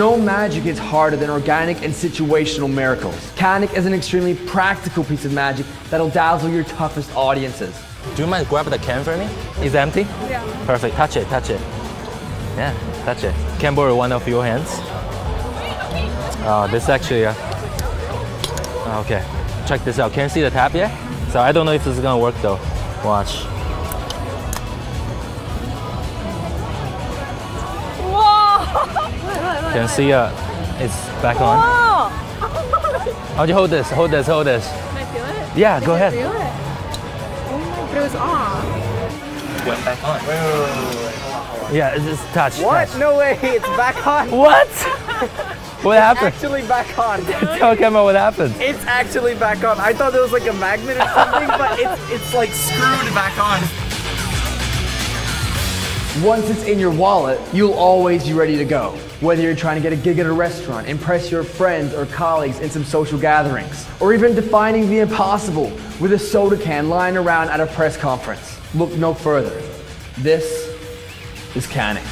No magic is harder than organic and situational miracles. Canic is an extremely practical piece of magic that'll dazzle your toughest audiences. Do you mind grab the can for me? Is it empty? Yeah. Perfect. Touch it. Touch it. Yeah. Touch it. Can borrow one of your hands? Oh, this actually. Uh, okay. Check this out. Can you see the tap yet? So I don't know if this is gonna work though. Watch. Can see? Uh, it's back on. Whoa! How do you hold this? Hold this. Hold this. Can I feel it? Yeah. Go ahead. Feel it? Oh my, but it was off. Went back on. Yeah. It's just touch. What? touch. No way, it's back on. What? what happened? actually back on. Tell camera what happened. It's actually back on. I thought it was like a magnet or something, but it's it's like screwed back on. Once it's in your wallet, you'll always be ready to go. Whether you're trying to get a gig at a restaurant, impress your friends or colleagues in some social gatherings, or even defining the impossible with a soda can lying around at a press conference. Look no further. This is Canic.